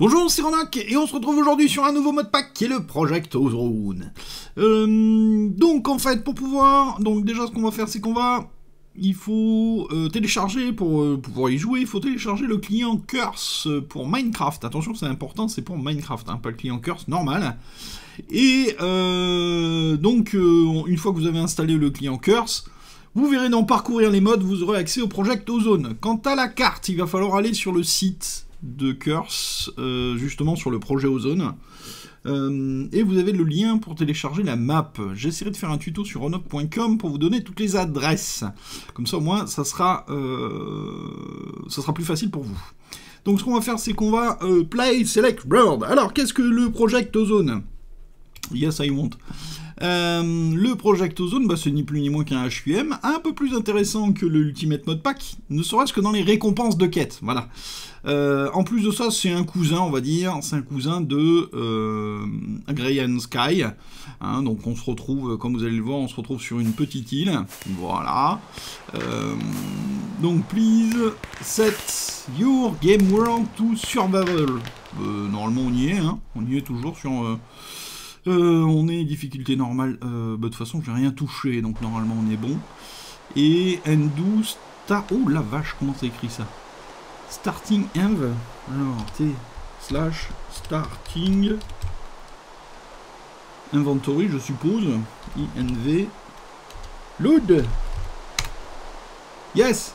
Bonjour, c'est Ronak, et on se retrouve aujourd'hui sur un nouveau mode pack qui est le Project Ozone. Euh, donc en fait, pour pouvoir... Donc déjà ce qu'on va faire, c'est qu'on va... Il faut euh, télécharger, pour euh, pouvoir y jouer, il faut télécharger le client Curse pour Minecraft. Attention, c'est important, c'est pour Minecraft, hein, pas le client Curse normal. Et donc, une fois que vous avez installé le client Curse, vous verrez dans Parcourir les modes, vous aurez accès au Project Ozone. Quant à la carte, il va falloir aller sur le site de Curse, euh, justement sur le projet Ozone. Euh, et vous avez le lien pour télécharger la map. J'essaierai de faire un tuto sur onop.com pour vous donner toutes les adresses. Comme ça, au moins, ça sera, euh, ça sera plus facile pour vous. Donc, ce qu'on va faire, c'est qu'on va play select world. Alors, qu'est-ce que le Project Ozone? Yes, I want. Euh, le Project Ozone, bah, c'est ni plus ni moins qu'un HUM, un peu plus intéressant que le Ultimate Mode Pack, ne serait-ce que dans les récompenses de quête, voilà. Euh, en plus de ça, c'est un cousin, on va dire, c'est un cousin de euh, Grey and Sky. Hein, donc on se retrouve, comme vous allez le voir, on se retrouve sur une petite île. Voilà. donc please set your game world to survival. normalement on y est, hein, on y est toujours sur euh, on est difficulté normale. Euh, bah, de toute façon, j'ai rien touché, donc normalement on est bon. Et N12 star. Oh la vache, comment c'est écrit ça? Starting env. Alors, T slash starting inventory, je suppose. INV. Load. Yes.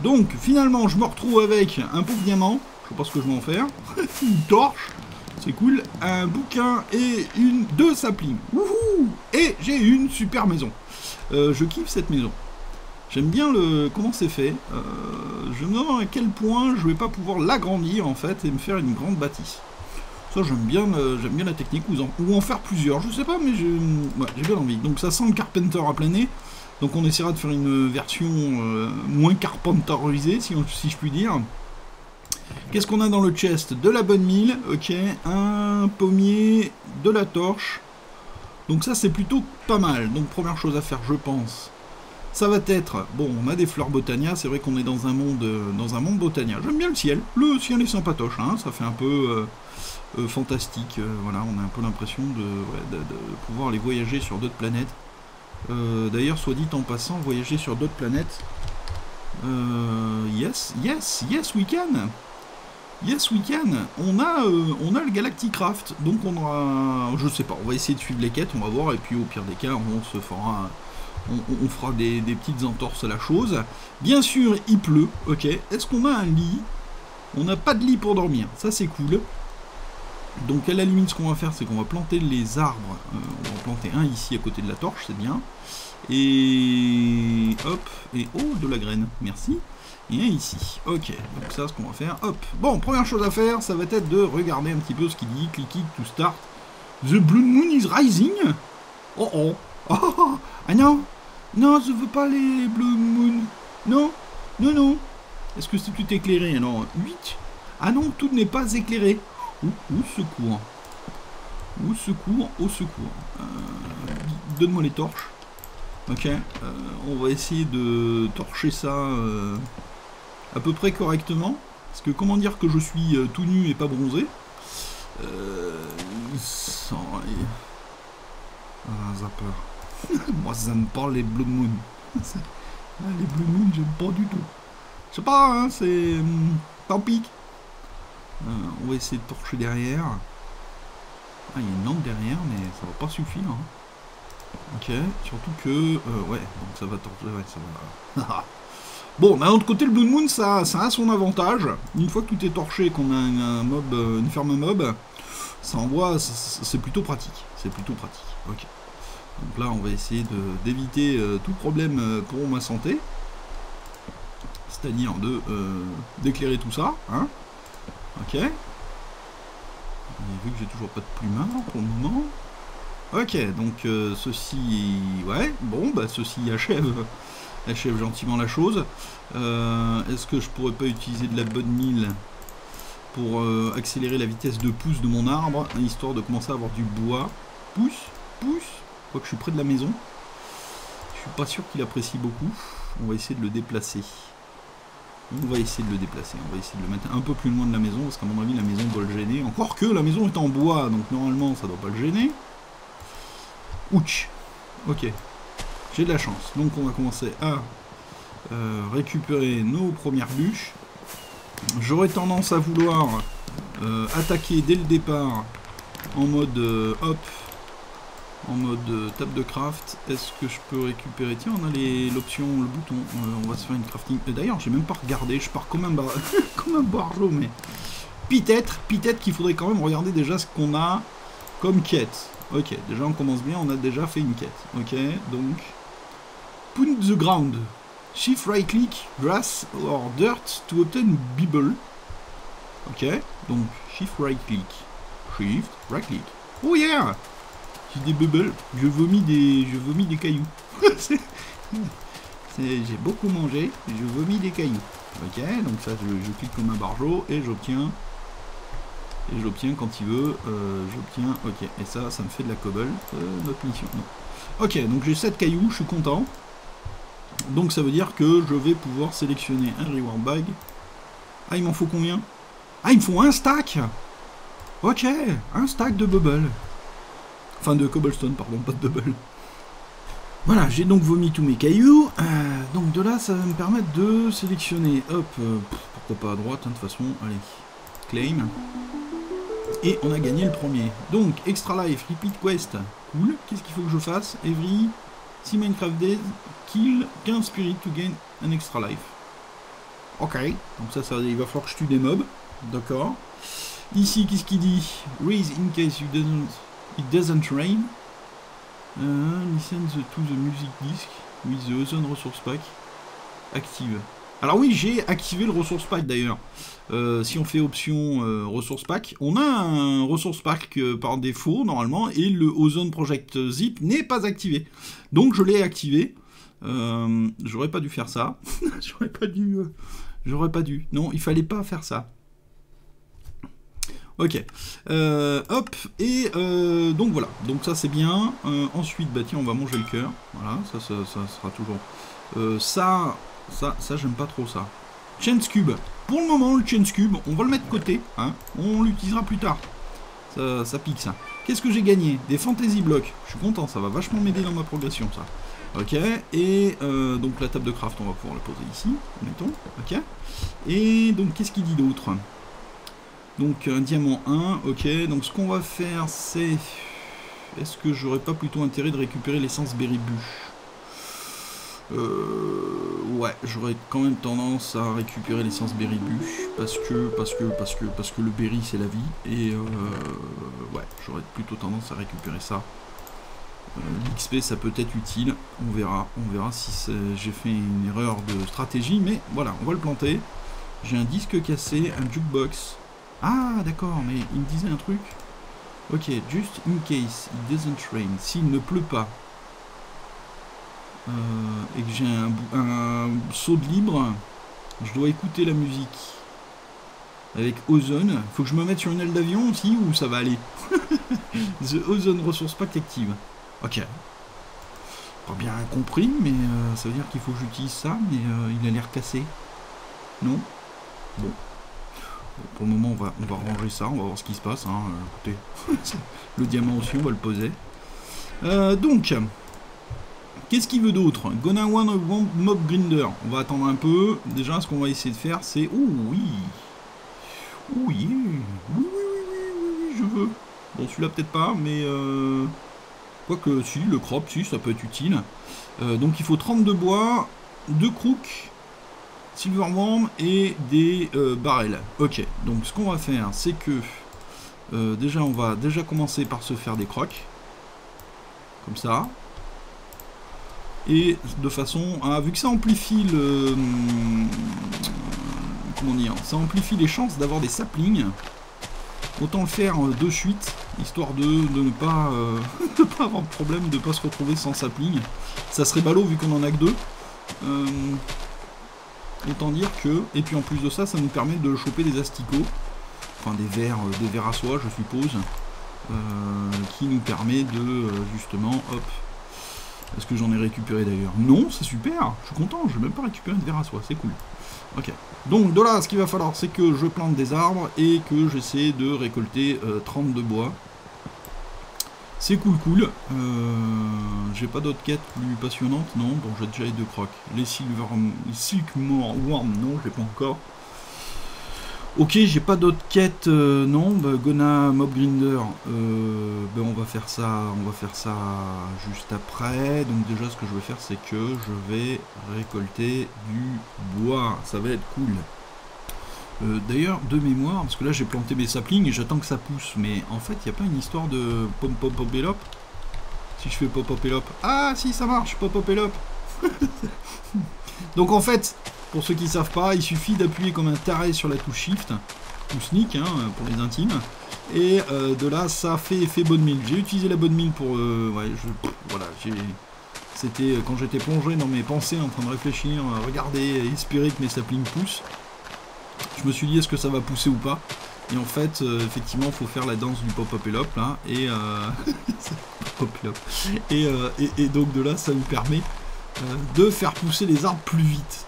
Donc, finalement, je me retrouve avec un pauvre diamant. Je sais pas ce que je vais en faire. Une torche. C'est cool. Un bouquin et une deux saplings. Wouhou Et j'ai une super maison. Euh, je kiffe cette maison. J'aime bien le comment c'est fait. Euh, je me demande à quel point je vais pas pouvoir l'agrandir en fait et me faire une grande bâtisse. Ça j'aime bien, j'aime bien la technique ou en, ou en, faire plusieurs. Je sais pas, mais j'ai bien envie. Donc ça sent le Carpenter à plein nez. Donc on essaiera de faire une version euh, moins carpenterisée, si je puis dire. Qu'est-ce qu'on a dans le chest? De la bonne mille, ok. Un pommier, de la torche. Donc ça, c'est plutôt pas mal. Donc première chose à faire, je pense. Ça va être... Bon, on a des fleurs botania. C'est vrai qu'on est dans un monde dans un monde botania. J'aime bien le ciel. Le ciel est sympatoche. Hein ça fait un peu... Euh, euh, fantastique, euh, voilà, on a un peu l'impression de, pouvoir aller voyager sur d'autres planètes. D'ailleurs, soit dit en passant, voyager sur d'autres planètes, yes, yes, yes, we can. Yes, we can. On a, euh, on a le Galacticraft. Donc on aura, je sais pas, on va essayer de suivre les quêtes, on va voir. Et puis au pire des cas, on se fera, on, fera des, petites entorses à la chose. Bien sûr, il pleut. Ok. Est-ce qu'on a un lit? On n'a pas de lit pour dormir. Ça c'est cool. Donc à la limite, ce qu'on va faire, c'est qu'on va planter les arbres. Euh, on va planter un ici à côté de la torche, c'est bien. Et hop, et oh, de la graine, merci. Et un ici. Ok, donc ça, ce qu'on va faire, hop. Bon, première chose à faire, ça va être de regarder un petit peu ce qu'il dit. Click to start. The Blue Moon is rising Oh oh Oh Ah non Non, je veux pas les Blue Moon. Non Non, non Est-ce que c'est tout éclairé? Non, 8 Ah non, tout n'est pas éclairé. Ou, secours. Au secours, au secours. Euh, donne-moi les torches. Ok, euh, on va essayer de torcher ça euh, à peu près correctement. Parce que comment dire que je suis euh, tout nu et pas bronzé sans... Ah. Moi, ça me parle les Blue Moon. Ah, les Blue Moon, j'aime pas du tout. Je sais pas, hein, c'est... Hmm, tant pis. on va essayer de torcher derrière. Ah, il y a une lampe derrière, mais ça va pas suffire. Hein. Ok, surtout que... Euh, ouais, donc ça va Ouais, ça va... bon, d'un autre côté, le Blue Moon, ça, ça a son avantage. Une fois que tout est torché, qu'on a un, mob, euh, une ferme mob, ça envoie... C'est plutôt pratique. C'est plutôt pratique. Ok. Donc là, on va essayer d'éviter euh, tout problème pour ma santé. C'est-à-dire d'éclairer tout ça. Hein ok. Vu que j'ai toujours pas de plumard pour le moment, Ok, donc euh, ceci... Ouais, bon, bah ceci achève, achève gentiment la chose. Euh, est-ce que je pourrais pas utiliser de la bonne mille pour euh, accélérer la vitesse de pouce de mon arbre, histoire de commencer à avoir du bois? Pousse, pousse Quoique je suis près de la maison. Je suis pas sûr qu'il apprécie beaucoup. On va essayer de le déplacer. On va essayer de le déplacer, on va essayer de le mettre un peu plus loin de la maison, parce qu'à mon avis la maison doit le gêner. Encore que la maison est en bois, donc normalement ça doit pas le gêner. Ouch Ok. J'ai de la chance. Donc on va commencer à euh, récupérer nos premières bûches. J'aurais tendance à vouloir euh, attaquer dès le départ en mode euh, hop, en mode table de craft. Est-ce que je peux récupérer? Tiens, on a l'option, le bouton. on va se faire une crafting. D'ailleurs, j'ai même pas regardé. Je pars comme un, bar... comme un barjo, mais peut-être, peut-être qu'il faudrait quand même regarder déjà ce qu'on a comme quête. Ok, déjà on commence bien. On a déjà fait une quête. Ok, donc Put the ground. Shift right click, grass or dirt to obtain Bible. Ok, donc shift right click. Shift right click. Oh yeah J'ai des bubbles. Je vomis des, je vomis des cailloux. J'ai beaucoup mangé. Je vomis des cailloux. Ok, donc ça je, clique comme un barjo et j'obtiens et j'obtiens quand il veut, euh, j'obtiens, ok, et ça, ça me fait de la cobble, euh, notre mission, Ok, donc j'ai 7 cailloux, je suis content. Donc ça veut dire que je vais pouvoir sélectionner un reward bag. Ah, il m'en faut combien? Ah, il me faut un stack Ok, un stack de bubble. Enfin, de cobblestone, pardon, pas de bubble. Voilà, j'ai donc vomi tous mes cailloux. Euh, donc de là, ça va me permettre de sélectionner. Hop, euh, pourquoi pas à droite, hein, de toute façon. Allez, claim. Et on a gagné le premier. Donc, extra life, repeat quest. Cool. Qu'est-ce qu'il faut que je fasse? Every si Minecraft Days, kill 15 spirits to gain an extra life. Ok, donc ça, il va falloir que je tue des mobs. D'accord. Ici, qu'est-ce qu'il dit? Raise in case you doesn't, it doesn't rain. Uh, listen to the music disc with the ozone resource pack. Active. Alors oui, j'ai activé le resource pack d'ailleurs. Euh, si on fait option euh, ressource pack, on a un ressource pack euh, par défaut normalement et le Ozone Project Zip n'est pas activé. Donc je l'ai activé. J'aurais pas dû faire ça. J'aurais pas dû. J'aurais pas dû. Non, il fallait pas faire ça. Ok. hop. Et donc voilà. Donc ça c'est bien. ensuite, bah tiens, on va manger le cœur. Voilà, ça, ça sera toujours. ça, ça, ça j'aime pas trop ça. Chance Cube. Pour le moment, le Chance Cube, on va le mettre de côté. Hein. On l'utilisera plus tard. Ça, pique ça. Qu'est-ce que j'ai gagné? Des Fantasy Blocks. Je suis content, ça va vachement m'aider dans ma progression, ça. Ok, et euh, donc la table de craft, on va pouvoir la poser ici, mettons. Ok. Et donc, qu'est-ce qu'il dit d'autre? Donc, un diamant 1, ok. Donc, ce qu'on va faire, c'est... Est-ce que j'aurais pas plutôt intérêt de récupérer l'essence berry euh, ouais, j'aurais quand même tendance à récupérer l'essence berry bûche parce que parce que parce que parce que le berry c'est la vie et euh, ouais, j'aurais plutôt tendance à récupérer ça. Euh, L'XP ça peut être utile, on verra, on verra si j'ai fait une erreur de stratégie, mais voilà, on va le planter. J'ai un disque cassé, un jukebox. Ah d'accord, mais il me disait un truc. Ok, just in case it doesn't rain, s'il ne pleut pas, euh, et que j'ai un, saut de libre, je dois écouter la musique. Avec Ozone, faut que je me mette sur une aile d'avion aussi ou ça va aller? The Ozone Resource Pack active. Ok. Pas bien compris, mais euh, ça veut dire qu'il faut que j'utilise ça, mais euh, il a l'air cassé. Non? Bon. Pour le moment, on va, on va ranger ça, on va voir ce qui se passe. Hein. écoutez, le diamant aussi, on va le poser. donc, Qu'est-ce qu'il veut d'autre? Gonna one mob grinder. On va attendre un peu. Déjà, ce qu'on va essayer de faire, c'est... Oh oui Oh yeah Oui, oui, oui, oui, je veux. Bon, celui-là, peut-être pas, mais... Euh... Quoique, si, le crop, si, ça peut être utile. Euh, donc, il faut 32 bois, 2 crooks, silverworm et des euh, barrels. Ok, donc ce qu'on va faire, c'est que... Euh, déjà, on va déjà commencer par se faire des crocs. Comme ça et de façon à, vu que ça amplifie le, hum, comment dire, ça amplifie les chances d'avoir des saplings, autant le faire euh, de suite, histoire de, ne pas, euh, pas avoir de problème, de ne pas se retrouver sans sapling. Ça serait ballot vu qu'on en a que deux. Autant dire que, et puis en plus de ça, ça nous permet de choper des asticots, enfin des vers, euh, des vers à soie, je suppose, qui nous permet de justement, hop, Est-ce que j'en ai récupéré d'ailleurs? Non, c'est super, je suis content, je vais même pas récupérer de verre à soie, c'est cool. Ok. Donc de là, ce qu'il va falloir, c'est que je plante des arbres et que j'essaie de récolter 30 de bois. C'est cool cool. Euh, j'ai pas d'autres quêtes plus passionnantes, non? Bon, j'ai déjà les deux crocs. Les Silver... Les Silk Worm, non, j'ai pas encore. Ok, j'ai pas d'autres quêtes, euh, non. Bah, Gona Mob Grinder, euh, ben on va faire ça, on va faire ça juste après. Donc déjà, ce que je vais faire, c'est que je vais récolter du bois. Ça va être cool. Euh, d'ailleurs, de mémoire, parce que là j'ai planté mes saplings et j'attends que ça pousse, mais en fait, il n'y a pas une histoire de pop pop pop elop Si je fais pop pop elop. Ah si, ça marche, pop pop elop Donc en fait, pour ceux qui ne savent pas, il suffit d'appuyer comme un taré sur la touche Shift, ou Sneak hein, pour les intimes, et euh, de là, ça fait effet bonne mine. J'ai utilisé la bonne mine pour... Euh, ouais, voilà, j'ai... C'était quand j'étais plongé dans mes pensées en train de réfléchir, regarder, espérer que mes saplings poussent. Je me suis dit est-ce que ça va pousser ou pas? Et en fait, euh, effectivement, il faut faire la danse du pop-up et l'op là, et, euh, et, euh, et, et, donc de là, ça nous permet de faire pousser les arbres plus vite.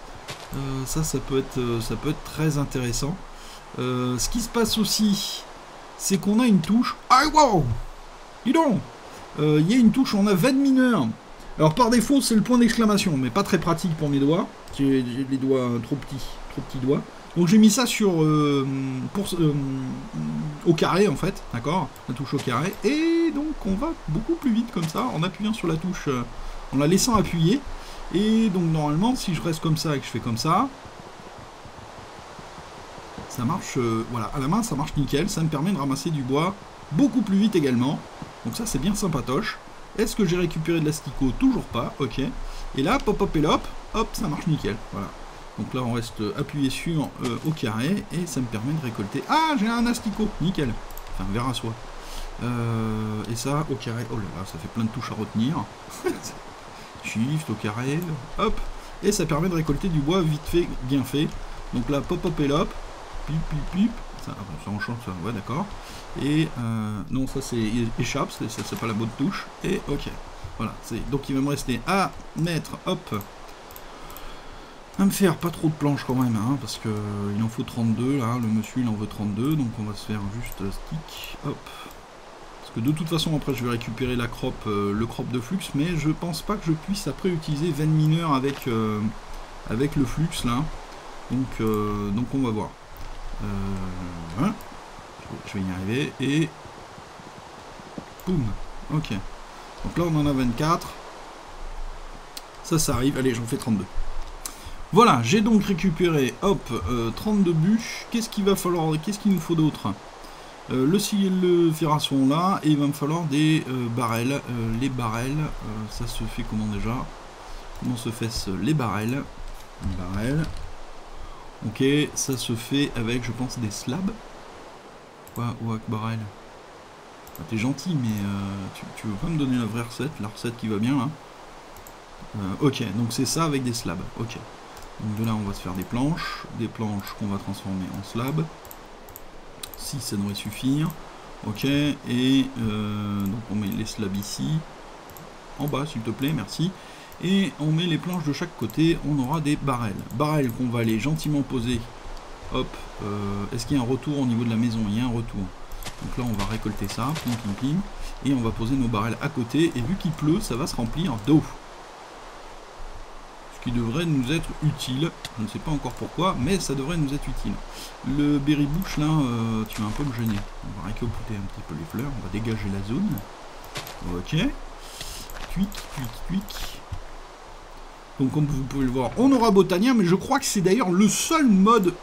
Ça, ça peut être, ça peut être très intéressant. ce qui se passe aussi, c'est qu'on a une touche. Ah wow, dis donc, il y a une touche, on a 20 mineurs. Alors par défaut, c'est le point d'exclamation, mais pas très pratique pour mes doigts. J'ai les doigts trop petits, trop petits doigts. Donc j'ai mis ça sur euh, euh, au carré en fait, d'accord? La touche au carré. Et donc on va beaucoup plus vite comme ça en appuyant sur la touche, euh, en la laissant appuyer. Et donc normalement si je reste comme ça et que je fais comme ça, ça marche, voilà, à la main ça marche nickel, ça me permet de ramasser du bois beaucoup plus vite également. Donc ça c'est bien sympatoche. Est-ce que j'ai récupéré de l'asticot Toujours pas, ok. Et là, pop hop et hop, hop, ça marche nickel, voilà. Donc là, on reste appuyé sur euh, au carré et ça me permet de récolter. Ah, j'ai un asticot, nickel. Enfin, verre à soie. Euh, et ça, au carré. Oh là là, ça fait plein de touches à retenir. Shift, au carré, hop. Et ça permet de récolter du bois vite fait, bien fait. Donc là, pop, hop et hop. Pip, pip, pip. Ça, ça enchante, ça, ouais, d'accord. Et euh, non, ça c'est échappe, ça c'est pas la bonne touche. Et ok. Voilà, donc il va me rester à mettre, hop, à me faire pas trop de planches quand même, hein, parce que euh, il en faut 32, là, le monsieur il en veut 32, donc on va se faire juste stick, hop. Parce que de toute façon après je vais récupérer euh, le crop de flux, mais je pense pas que je puisse après utiliser 20 mineurs avec, euh, le flux là. Donc, donc on va voir. Je vais y arriver, et... Boum, ok. Donc là on en a 24. Ça, ça arrive, allez j'en fais 32. Voilà, j'ai donc récupéré, hop, 32 euh, bûches. Qu'est-ce qu'il va falloir, qu'est-ce qu'il nous faut d'autre? Euh, le sigle le ferra sont là et il va me falloir des euh, barrels. Euh, les barrels, euh, ça se fait comment déjà? Comment se fait les barrels? Barrels. Ok, ça se fait avec, je pense, des slabs. Quoi, Wack barrel? Ah, t'es gentil, mais tu, veux pas me donner la vraie recette, la recette qui va bien là? Ok, donc c'est ça avec des slabs. Ok. Donc de là, on va se faire des planches. Des planches qu'on va transformer en slabs ça devrait suffire. Ok, et euh, donc on met les slabs ici, en bas s'il te plaît, merci. Et on met les planches de chaque côté, on aura des barrels. Barrels qu'on va aller gentiment poser. Hop, euh, est-ce qu'il y a un retour au niveau de la maison? Il y a un retour. Donc là on va récolter ça. Et on va poser nos barrels à côté, et vu qu'il pleut, ça va se remplir d'eau qui devrait nous être utile. Je ne sais pas encore pourquoi, mais ça devrait nous être utile. Le berry bush là, euh, tu vas un peu me gêner. On va récolter un petit peu les fleurs, on va dégager la zone. Ok. Quick, quick, quick. Donc comme vous pouvez le voir, on aura Botania, mais je crois que c'est d'ailleurs le seul mode,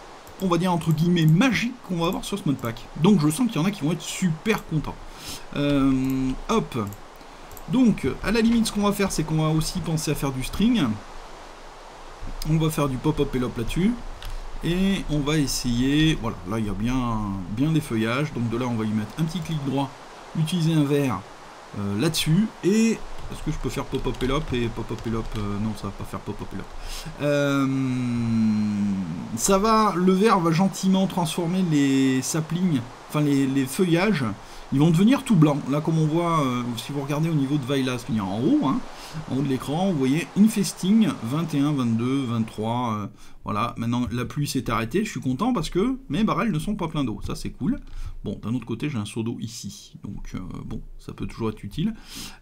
on va dire entre guillemets, magique qu'on va avoir sur ce mode pack. Donc je sens qu'il y en a qui vont être super contents. Euh, hop. Donc, à la limite, ce qu'on va faire, c'est qu'on va aussi penser à faire du string. On va faire du pop-up et lop là-dessus. Et on va essayer, voilà, là il y a bien, des feuillages, donc de là on va y mettre un petit clic droit, utiliser un verre euh, là-dessus, et est-ce que je peux faire pop-up et lop? Et pop-up et lop euh, Non, ça va pas faire pop-up et lop. Euh, ça va, le verre va gentiment transformer les saplings, enfin les, feuillages, ils vont devenir tout blancs. Là, comme on voit, si vous regardez au niveau de Vailas, en haut, hein, en haut de l'écran, vous voyez Infesting 21, 22, 23. voilà, maintenant la pluie s'est arrêtée, je suis content parce que mes barrels ne sont pas pleins d'eau, ça c'est cool. Bon, d'un autre côté, j'ai un seau d'eau ici, donc euh, bon, ça peut toujours être utile.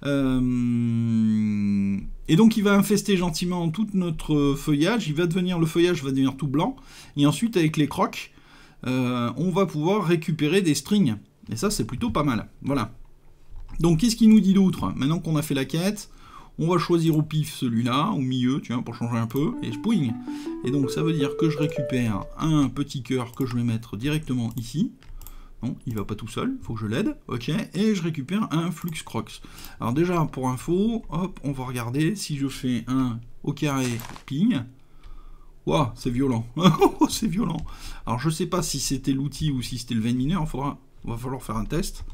Euh, et donc il va infester gentiment tout notre feuillage, il va devenir, le feuillage va devenir tout blanc, et ensuite avec les crocs, euh, on va pouvoir récupérer des strings. Et ça, c'est plutôt pas mal. Voilà. Donc, qu'est-ce qu'il nous dit d'autre Maintenant qu'on a fait la quête, on va choisir au pif celui-là, au milieu, tu vois, pour changer un peu, et je. Et donc, ça veut dire que je récupère un petit cœur que je vais mettre directement ici. Non, il va pas tout seul, faut que je l'aide, ok, et je récupère un flux crocs. Alors déjà, pour info, hop, on va regarder si je fais un au carré ping, Waouh, c'est violent. C'est violent. Alors, je sais pas si c'était l'outil ou si c'était le vein mineur. Il va falloir faire un test.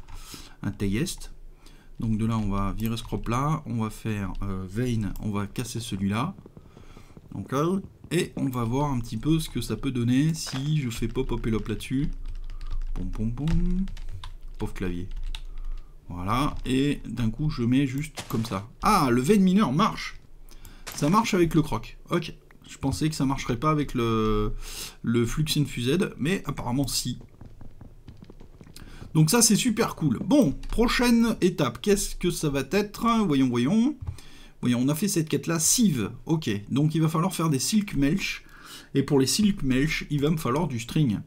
Un test. Donc, de là, on va virer ce crop là. On va faire euh, vein. On va casser celui-là. Donc, et on va voir un petit peu ce que ça peut donner si je fais pop pop et lop là-dessus. Pom pom pom. Pauvre clavier. Voilà. Et d'un coup, je mets juste comme ça. Ah, le vein mineur marche. Ça marche avec le croc. Ok. Je pensais que ça marcherait pas avec le, le Flux Infused, mais apparemment si. Donc ça c'est super cool. Bon, prochaine étape, qu'est-ce que ça va être? Voyons, voyons. Voyons, on a fait cette quête là, Sieve. Ok, donc il va falloir faire des Silk Melch. Et pour les Silk Melch, il va me falloir du string.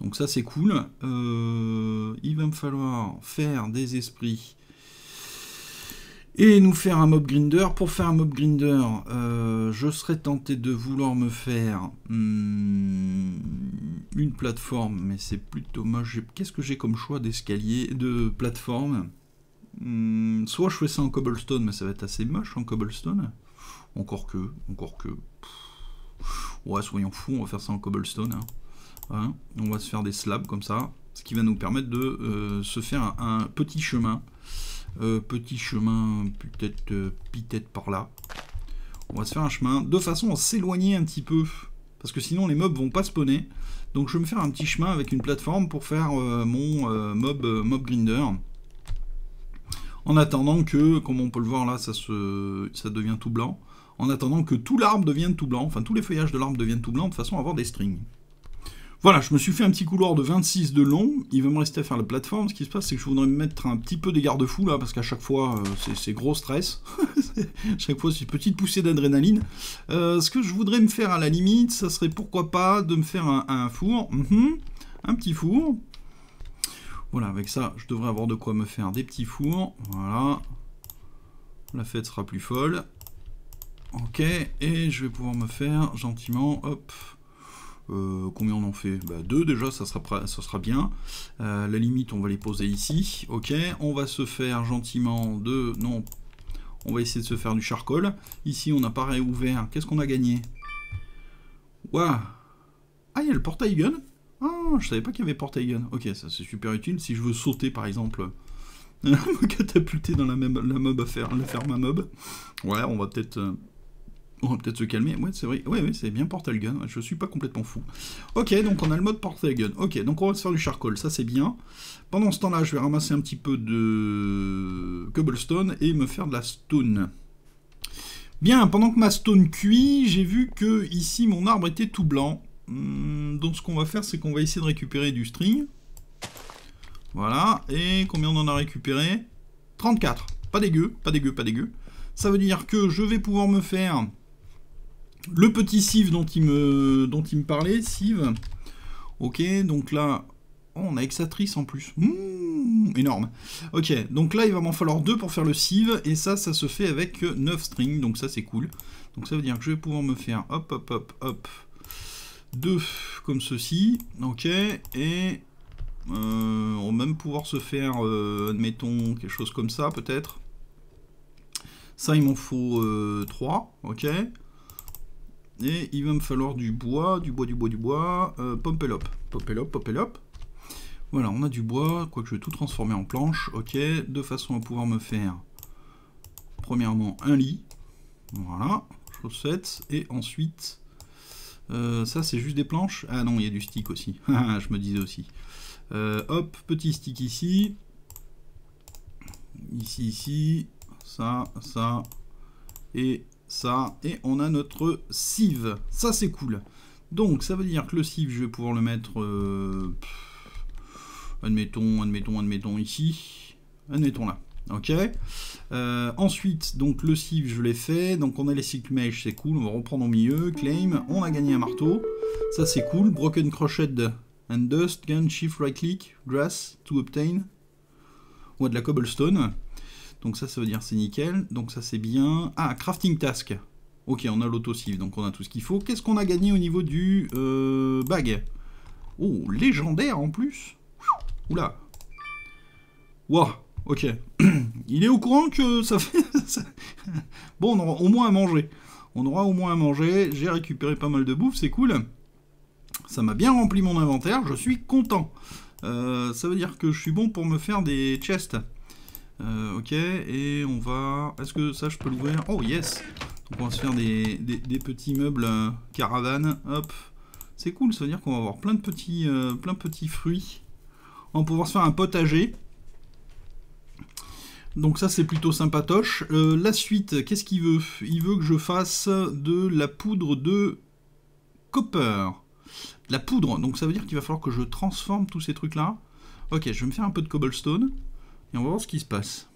Donc ça c'est cool. Euh, il va me falloir faire des esprits et nous faire un mob grinder. Pour faire un mob grinder, euh, je serais tenté de vouloir me faire hmm, une plateforme, mais c'est plutôt moche. Qu'est-ce que j'ai comme choix d'escalier, de plateforme? Hmm, Soit je fais ça en cobblestone, mais ça va être assez moche en cobblestone. Encore que, encore que. Ouais, soyons fous, on va faire ça en cobblestone. Hein. Hein, on va se faire des slabs comme ça, ce qui va nous permettre de euh, se faire un petit chemin euh, petit chemin, peut-être euh, par là. On va se faire un chemin, de façon à s'éloigner un petit peu. Parce que sinon les mobs vont pas spawner. Donc je vais me faire un petit chemin avec une plateforme pour faire euh, mon mob, mob grinder. En attendant que, comme on peut le voir là, ça, se, ça devient tout blanc. En attendant que tout l'arbre devienne tout blanc, enfin tous les feuillages de l'arbre deviennent tout blanc, de façon à avoir des strings. Voilà, je me suis fait un petit couloir de 26 de long. Il va me rester à faire la plateforme. Ce qui se passe, c'est que je voudrais me mettre un petit peu des garde-fous là, parce qu'à chaque fois, euh, c'est gros stress. chaque fois, c'est une petite poussée d'adrénaline. Euh, ce que je voudrais me faire à la limite, ça serait pourquoi pas de me faire un, four. Mhm. un petit four. Voilà, avec ça, je devrais avoir de quoi me faire des petits fours. Voilà. La fête sera plus folle. Ok, et je vais pouvoir me faire gentiment, hop, euh, combien on en fait bah, Deux déjà, ça sera, ça sera bien. Euh, la limite, on va les poser ici. Ok, on va se faire gentiment de... Non, on va essayer de se faire du charcoal. Ici, on a pareil ouvert. Qu'est-ce qu'on a gagné Waouh Ah, il y a le portail gun Ah, je savais pas qu'il y avait portail gun. Ok, ça c'est super utile. Si je veux sauter, par exemple, me catapulter dans la, même, la mob à faire, la ferme à mob. Ouais, on va peut-être... On va peut-être se calmer. Ouais, c'est vrai. Ouais, ouais, c'est bien Portal Gun. Je suis pas complètement fou. Ok, donc on a le mode Portal Gun. Ok, donc on va se faire du charcoal. Ça, c'est bien. Pendant ce temps-là, je vais ramasser un petit peu de cobblestone et me faire de la stone. Bien, pendant que ma stone cuit, j'ai vu que ici, mon arbre était tout blanc. Hmm, donc ce qu'on va faire, c'est qu'on va essayer de récupérer du string. Voilà. Et combien on en a récupéré? 34. Pas dégueu, pas dégueu, pas dégueu. Ça veut dire que je vais pouvoir me faire le petit sieve dont il me, parlait, sieve. Ok, donc là, oh, on a Exatrice en plus. Mmh, énorme. Ok, donc là, il va m'en falloir deux pour faire le sieve, et ça, ça se fait avec 9 strings, donc ça, c'est cool. Donc ça veut dire que je vais pouvoir me faire, hop, hop, hop, hop, deux comme ceci, ok, et euh, on va même pouvoir se faire, euh, admettons, quelque chose comme ça, peut-être. Ça, il m'en faut 3, euh, ok et il va me falloir du bois, du bois, du bois, du bois. Euh, pompelop. Pompelop. Voilà, on a du bois. Quoique je vais tout transformer en planche. Ok, de façon à pouvoir me faire, premièrement, un lit. Voilà, chaussettes. Et ensuite, euh, ça c'est juste des planches. Ah non, il y a du stick aussi. je me disais aussi. Euh, hop, petit stick ici. Ici, ici. Ça, ça. et ça, et on a notre sieve. Ça, c'est cool. Donc, ça veut dire que le sieve, je vais pouvoir le mettre... Euh, admettons, admettons, admettons ici. Admettons là. Ok. Euh, ensuite, donc le sieve, je l'ai fait. Donc on a les cycles mesh, c'est cool. On va reprendre au milieu. Claim. On a gagné un marteau. Ça, c'est cool. Broken crochet and dust. Gun, shift, right click. Grass to obtain. On a de la cobblestone. Donc ça, ça veut dire c'est nickel. Donc ça, c'est bien. Ah, crafting task. Ok, on a l'auto-sieve, donc on a tout ce qu'il faut. Qu'est-ce qu'on a gagné au niveau du euh, bag? Oh, légendaire en plus Oula Waouh Ok. Il est au courant que ça fait... bon, on aura au moins à manger. On aura au moins à manger. J'ai récupéré pas mal de bouffe, c'est cool. Ça m'a bien rempli mon inventaire, je suis content. Euh, ça veut dire que je suis bon pour me faire des chests. Euh, ok, et on va... Est-ce que ça, je peux l'ouvrir? Oh, yes on va se faire des, petits meubles euh, caravane. Hop. C'est cool, ça veut dire qu'on va avoir plein de petits, plein de petits fruits. On va pouvoir se faire un potager. Donc ça c'est plutôt sympatoche. Euh, la suite, qu'est-ce qu'il veut? Il veut que je fasse de la poudre de copper. la poudre, donc ça veut dire qu'il va falloir que je transforme tous ces trucs-là. Ok, je vais me faire un peu de cobblestone. Et on va voir ce qui se passe.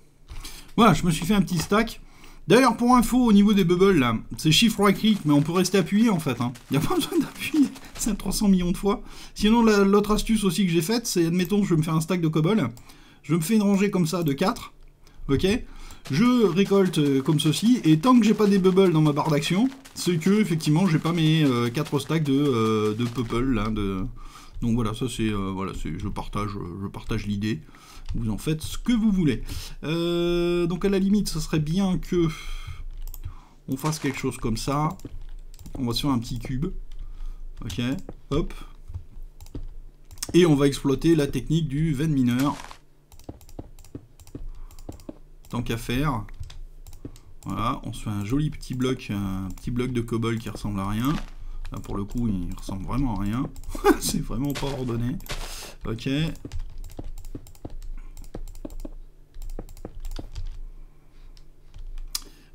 Voilà, je me suis fait un petit stack. D'ailleurs, pour info, au niveau des bubbles, là, c'est chiffre right click, mais on peut rester appuyé en fait. Hein. Il n'y a pas besoin d'appuyer, c'est 300 millions de fois. Sinon, l'autre astuce aussi que j'ai faite, c'est, admettons, je vais me faire un stack de cobble. Je me fais une rangée comme ça de 4 ok je récolte euh, comme ceci, et tant que j'ai pas des bubbles dans ma barre d'action, c'est que effectivement j'ai pas mes 4 euh, stacks de, euh, de là, donc voilà, ça c'est, voilà, je partage, je partage l'idée, vous en faites ce que vous voulez. donc à la limite, ce serait bien que on fasse quelque chose comme ça, on va sur un petit cube, ok, hop, et on va exploiter la technique du veine mineur tant qu'à faire. Voilà, on se fait un joli petit bloc, un petit bloc de cobble qui ressemble à rien. Là, pour le coup, il ressemble vraiment à rien. C'est vraiment pas ordonné. Ok.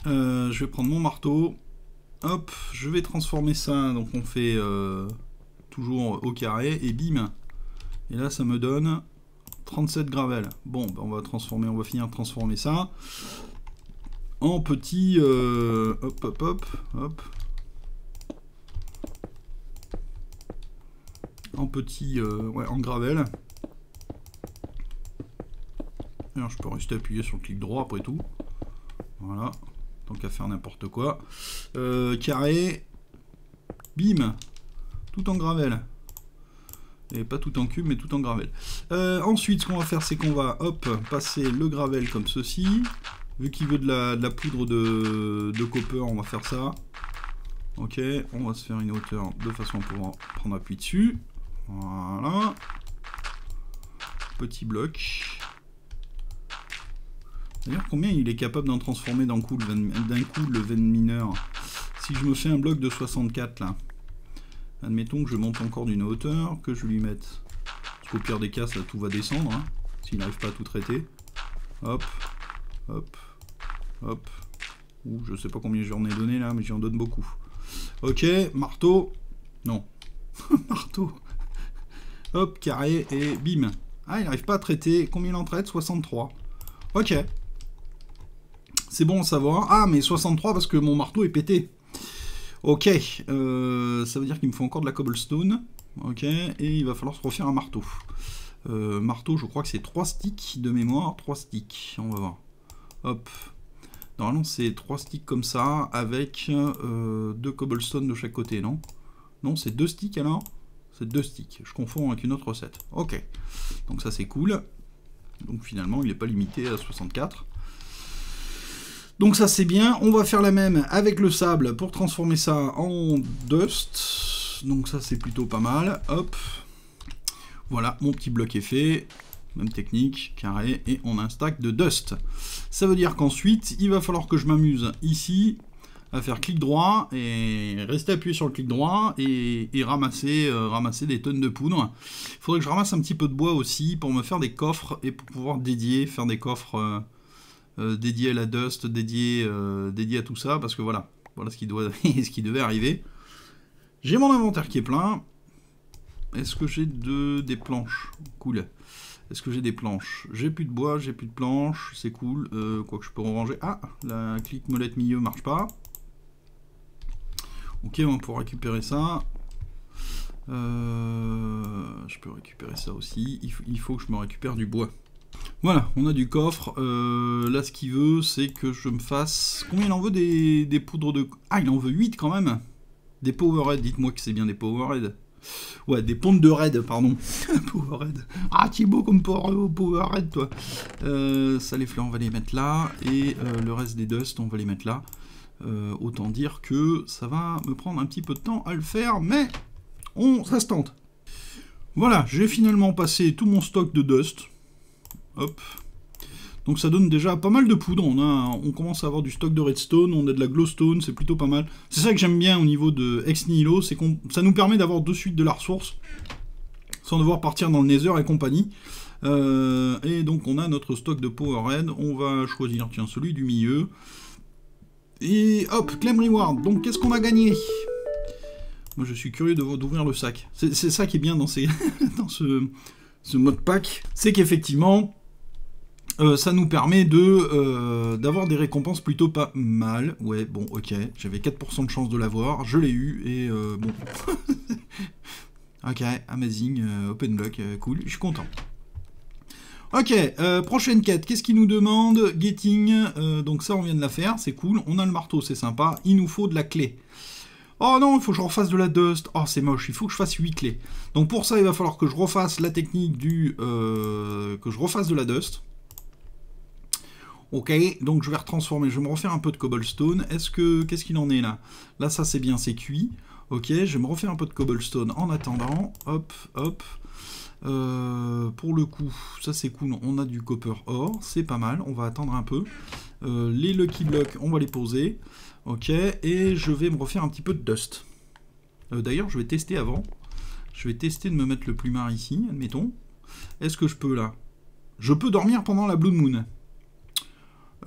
Euh, je vais prendre mon marteau. Hop, je vais transformer ça. Donc on fait euh, toujours au carré et bim. Et là, ça me donne 37 gravel. Bon, ben, on va transformer, on va finir de transformer ça en petit euh, hop hop hop hop en petit ouais en gravel. Alors je peux rester appuyé sur le clic droit après tout. Voilà, tant qu'à faire n'importe quoi. Euh, carré, bim, tout en gravel. Et pas tout en cube, mais tout en gravel. Euh, ensuite, ce qu'on va faire, c'est qu'on va hop, passer le gravel comme ceci. Vu qu'il veut de la, poudre de, de, copper, on va faire ça. Ok, on va se faire une hauteur de façon à pouvoir prendre appui dessus. Voilà. Petit bloc. D'ailleurs, combien il est capable d'en transformer d'un coup, le veine mineur? Si je me fais un bloc de 64 là. Admettons que je monte encore d'une hauteur, que je lui mette... Parce qu'au pire des cas, ça tout va descendre, hein, s'il n'arrive pas à tout traiter. Hop, hop, hop. Ouh, je sais pas combien j'en ai donné là, mais j'en donne beaucoup. Ok, marteau. Non. marteau. Hop, carré, et bim. Ah, il n'arrive pas à traiter. Combien il en traite? 63. Ok. C'est bon à savoir. Ah, mais 63 parce que mon marteau est pété. Ok, euh, ça veut dire qu'il me faut encore de la cobblestone. Ok, et il va falloir se refaire un marteau. Euh, marteau, je crois que c'est 3 sticks de mémoire. 3 sticks, on va voir. Hop. Normalement, c'est 3 sticks comme ça, avec 2 euh, cobblestone de chaque côté, non? Non, c'est 2 sticks alors? C'est 2 sticks. Je confonds avec une autre recette. Ok. Donc ça, c'est cool. Donc finalement, il n'est pas limité à 64. Donc ça c'est bien, on va faire la même avec le sable pour transformer ça en dust. Donc ça c'est plutôt pas mal, hop. Voilà, mon petit bloc est fait. Même technique, carré, et on a un stack de dust. Ça veut dire qu'ensuite, il va falloir que je m'amuse ici à faire clic droit et rester appuyé sur le clic droit et, ramasser, euh, ramasser des tonnes de poudre. Il faudrait que je ramasse un petit peu de bois aussi pour me faire des coffres et pour pouvoir dédier, faire des coffres... Euh, dédié à la dust, dédié, dédié à tout ça, parce que voilà, voilà ce qui, doit, ce qui devait arriver. J'ai mon inventaire qui est plein. Est-ce que j'ai de, des planches? Cool. Est-ce que j'ai des planches? J'ai plus de bois, j'ai plus de planches, c'est cool. quoi que je peux ranger. Ah, la clique molette milieu marche pas. Ok, on va récupérer ça. Euh, je peux récupérer ça aussi. Il faut, que je me récupère du bois. Voilà, on a du coffre. Euh, là, ce qu'il veut, c'est que je me fasse... Combien il en veut des, poudres de... Ah, il en veut 8 quand même Des Powerhead, dites-moi que c'est bien des Powerhead. Ouais, des pompes de raid, pardon. Powerhead. Ah, tu es beau comme Powerhead, toi. Euh, ça, les fleurs, on va les mettre là. Et le reste des dust, on va les mettre là. autant dire que ça va me prendre un petit peu de temps à le faire, mais on, ça se tente. Voilà, j'ai finalement passé tout mon stock de dust. Hop. Donc ça donne déjà pas mal de poudre. On, a, on commence à avoir du stock de redstone, on a de la glowstone, c'est plutôt pas mal. C'est ça que j'aime bien au niveau de Ex Nihilo, c'est qu'on ça nous permet d'avoir de suite de la ressource, sans devoir partir dans le Nether et compagnie. Euh, et donc on a notre stock de Powerhead, on va choisir tiens celui du milieu. Et hop, claim reward. Donc qu'est-ce qu'on a gagné? Moi, je suis curieux d'ouvrir le sac. C'est ça qui est bien dans, ces, dans ce, ce mode pack. C'est qu'effectivement, euh, ça nous permet de euh, d'avoir des récompenses plutôt pas mal. Ouais, bon, ok. J'avais 4% de chance de l'avoir. Je l'ai eu et euh, bon. ok, amazing, open block, cool. Je suis content. Ok, prochaine quête. Qu'est-ce qu'il nous demande? Getting. donc ça, on vient de la faire. C'est cool. On a le marteau, c'est sympa. Il nous faut de la clé. Oh non, il faut que je refasse de la dust. Oh, c'est moche, il faut que je fasse 8 clés. Donc pour ça, il va falloir que je refasse la technique du... Euh, que je refasse de la dust. Ok, donc je vais retransformer, je vais me refaire un peu de cobblestone. Est-ce que... Qu'est-ce qu'il en est là? Là, ça c'est bien, c'est cuit. Ok, je vais me refaire un peu de cobblestone en attendant. Hop, hop. Euh, pour le coup, ça c'est cool, on a du copper or, c'est pas mal, on va attendre un peu. Euh, les lucky blocks, on va les poser. Ok, et je vais me refaire un petit peu de dust. Euh, d'ailleurs, je vais tester avant. Je vais tester de me mettre le plumard ici, admettons. Est-ce que je peux là? Je peux dormir pendant la Blue Moon.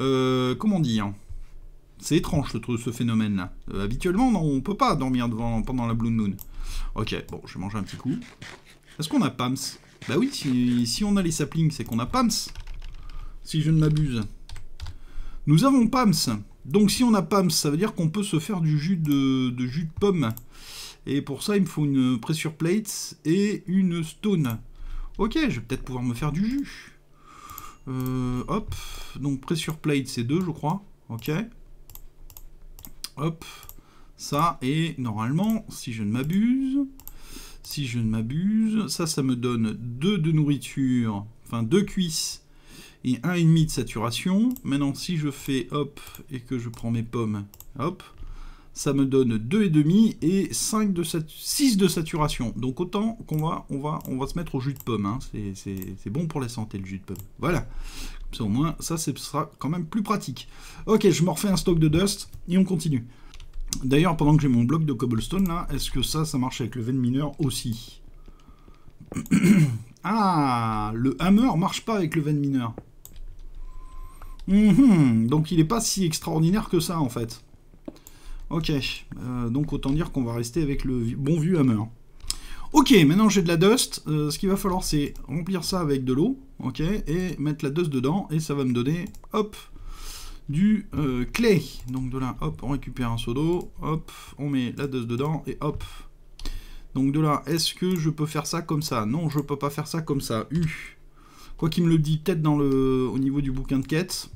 Euh, comment dire? C'est étrange ce, phénomène-là. Euh, habituellement, non, on peut pas dormir pendant la Blue Moon. Ok, bon, je vais manger un petit coup. Est-ce qu'on a Pams? Bah oui, si, si, on a les saplings, c'est qu'on a Pams. Si je ne m'abuse. Nous avons Pams. Donc si on a PAMS, ça veut dire qu'on peut se faire du jus de, jus de pomme. Et pour ça, il me faut une pressure plate et une stone. Ok, je vais peut-être pouvoir me faire du jus. Euh, hop, donc pressure plate, c'est deux, je crois. Ok. Hop, ça, et normalement, si je ne m'abuse, si je ne m'abuse, ça, ça me donne deux de nourriture, enfin deux cuisses et 1,5 de saturation. Maintenant, si je fais hop et que je prends mes pommes, hop, ça me donne 2,5 et 5 de 6 de saturation. Donc autant qu'on va, on va, on va se mettre au jus de pomme. Hein. C'est bon pour la santé le jus de pomme. Voilà. au moins, ça ce sera quand même plus pratique. Ok, je me refais un stock de dust et on continue. D'ailleurs, pendant que j'ai mon bloc de cobblestone là, est-ce que ça, ça marche avec le vein mineur aussi? Ah, le hammer marche pas avec le vein mineur. Mhm. donc il n'est pas si extraordinaire que ça en fait. Ok, euh, donc autant dire qu'on va rester avec le bon vieux hammer. Ok, maintenant j'ai de la dust, euh, ce qu'il va falloir c'est remplir ça avec de l'eau, ok, et mettre la dust dedans, et ça va me donner, hop, du euh, clay. Donc de là, hop, on récupère un seau d'eau, hop, on met la dust dedans, et hop. Donc de là, est-ce que je peux faire ça comme ça? Non, je peux pas faire ça comme ça. U. Quoi qu'il me le dit, peut-être le, au niveau du bouquin de quête.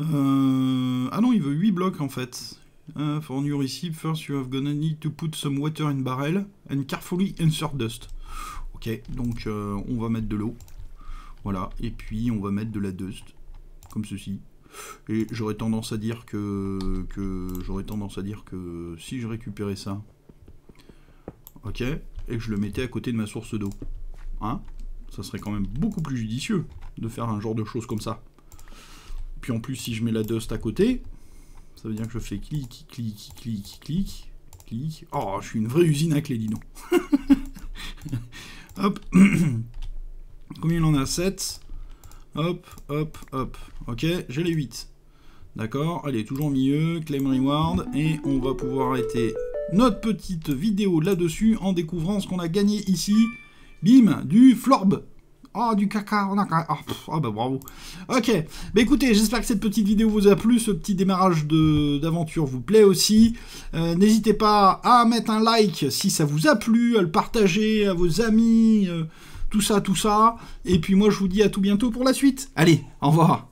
Euh, ah non, il veut 8 blocs en fait. Uh, for new recipe, first you have gonna need to put some water in barrel and carefully insert dust. Ok, donc euh, on va mettre de l'eau. Voilà, et puis on va mettre de la dust, comme ceci. Et j'aurais tendance à dire que, que j'aurais tendance à dire que si je récupérais ça, ok, et que je le mettais à côté de ma source d'eau, hein, ça serait quand même beaucoup plus judicieux de faire un genre de choses comme ça. Puis en plus, si je mets la dust à côté, ça veut dire que je fais clic, clic, clic, clic, clic. Oh, je suis une vraie usine à clé, dis donc. Hop. Combien il en a? 7 Hop, hop, hop. Ok, j'ai les 8. D'accord, allez, toujours au milieu, claim reward, et on va pouvoir arrêter notre petite vidéo là-dessus en découvrant ce qu'on a gagné ici. Bim, du florb. Oh, du caca, on a... Ah, oh, bah bravo. Ok, bah écoutez, j'espère que cette petite vidéo vous a plu, ce petit démarrage d'aventure vous plaît aussi. Euh, n'hésitez pas à mettre un like si ça vous a plu, à le partager à vos amis, euh, tout ça, tout ça. Et puis moi, je vous dis à tout bientôt pour la suite. Allez, au revoir.